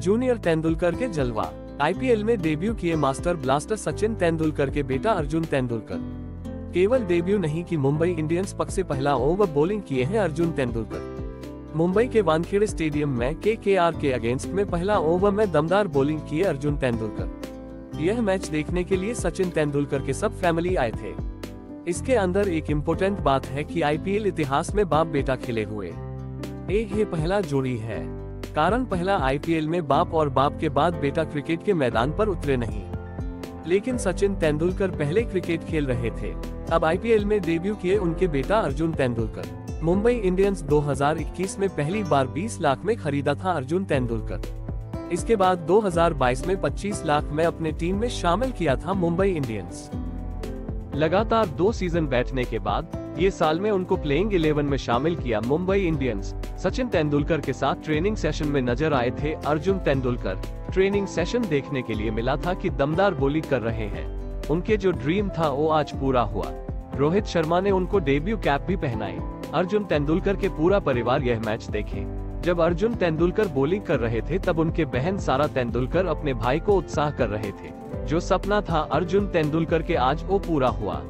Junior Tendulkar के जलवा। IPL में डेब्यू किए मास्टर ब्लास्टर सचिन तेंदुलकर के बेटा अर्जुन तेंदुलकर। केवल डेब्यू नहीं की मुंबई इंडियंस पक्ष से पहला ओवर बॉलिंग किए हैं अर्जुन तेंदुलकर। मुंबई के वानखेड़े स्टेडियम में के के आर के अगेंस्ट में पहला ओवर में दमदार बॉलिंग किए अर्जुन तेंदुलकर। यह मैच देखने के लिए सचिन तेंदुलकर के सब फैमिली आए थे। इसके अंदर एक इम्पोर्टेंट बात है कि आईपीएल इतिहास में बाप बेटा खिले हुए। एक ही पहला जोड़ी है। कारण पहला आईपीएल में बाप और बाप के बाद बेटा क्रिकेट के मैदान पर उतरे नहीं। लेकिन सचिन तेंदुलकर पहले क्रिकेट खेल रहे थे। अब आईपीएल में डेब्यू किए उनके बेटा अर्जुन तेंदुलकर। मुंबई इंडियंस 2021 में पहली बार 20 लाख में खरीदा था अर्जुन तेंदुलकर। इसके बाद 2022 में 25 लाख में अपने टीम में शामिल किया था मुंबई इंडियंस। लगातार दो सीज़न बैठने के बाद, ये साल में उनको प्लेइंग 11 में शामिल किया मुंबई इंडियंस। सचिन तेंदुलकर के साथ ट्रेनिंग सेशन में नज़र आए थे अर्जुन तेंदुलकर। ट्रेनिंग सेशन देखने के लिए मिला था कि दमदार बोली कर रहे हैं। उनके जो ड्रीम था, वो आज पूरा हुआ। रोहित शर्मा ने उनको डेब्यू कैप भी पहनाई। अर्जुन तेंदुलकर के पूरा परिवार यह मैच देखे। जब अर्जुन तेंदुलकर बोलिंग कर रहे थे, तब उनके बहन सारा तेंदुलकर अपने भाई को उत्साह कर रहे थे। जो सपना था, अर्जुन तेंदुलकर के आज वो पूरा हुआ।